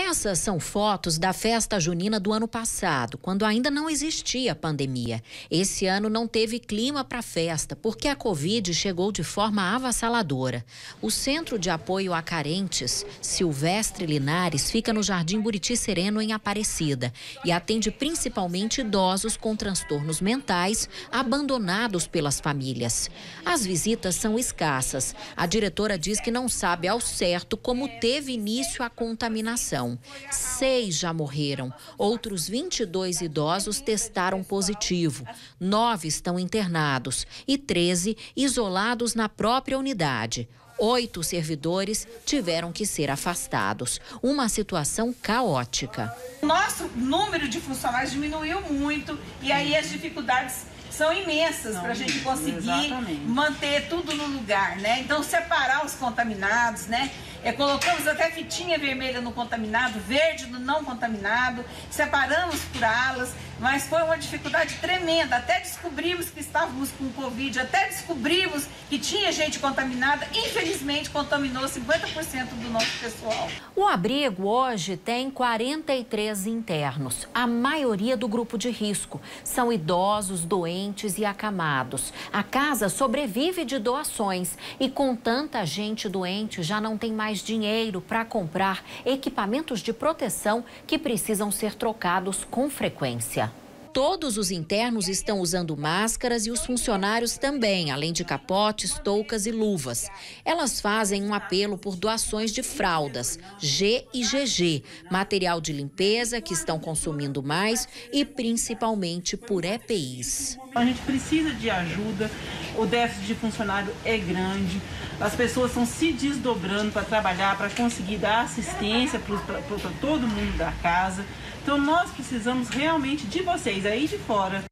Essas são fotos da festa junina do ano passado, quando ainda não existia pandemia. Esse ano não teve clima para festa, porque a Covid chegou de forma avassaladora. O Centro de Apoio a Carentes, Silvestre Linares, fica no Jardim Buriti Sereno, em Aparecida, e atende principalmente idosos com transtornos mentais abandonados pelas famílias. As visitas são escassas. A diretora diz que não sabe ao certo como teve início a contaminação. Seis já morreram. Outros 22 idosos testaram positivo. Nove estão internados e 13 isolados na própria unidade. Oito servidores tiveram que ser afastados. Uma situação caótica. Nosso número de funcionários diminuiu muito e aí as dificuldades são imensas para a gente conseguir exatamente. manter tudo no lugar, né? Então separar os contaminados, né? É, colocamos até fitinha vermelha no contaminado, verde no não contaminado, separamos por alas, mas foi uma dificuldade tremenda. Até descobrimos que estávamos com Covid, até descobrimos que tinha gente contaminada. Infelizmente, contaminou 50% do nosso pessoal. O abrigo hoje tem 43 internos, a maioria do grupo de risco. São idosos, doentes e acamados. A casa sobrevive de doações e com tanta gente doente já não tem mais dinheiro para comprar equipamentos de proteção que precisam ser trocados com frequência. Todos os internos estão usando máscaras e os funcionários também, além de capotes, toucas e luvas. Elas fazem um apelo por doações de fraldas, G e GG, material de limpeza que estão consumindo mais e principalmente por EPIs. A gente precisa de ajuda, o déficit de funcionário é grande, as pessoas estão se desdobrando para trabalhar, para conseguir dar assistência para todo mundo da casa. Então nós precisamos realmente de vocês aí de fora.